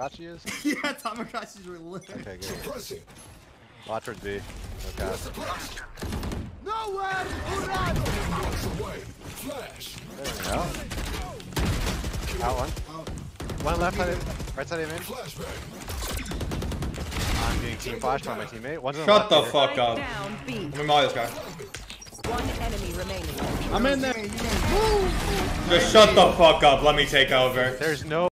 Tamagotchi is? yeah, Tamagotchis are lit. Okay, good. Watch towards B. Okay. Nowhere! There we go. Out one. One left side, right side of main. I'm getting team flashed by my teammate. One's Shut the left fuck up. Down B. Let me molly this guy. One enemy remaining. I'm in there. Just shut the fuck up. Let me take over. There's no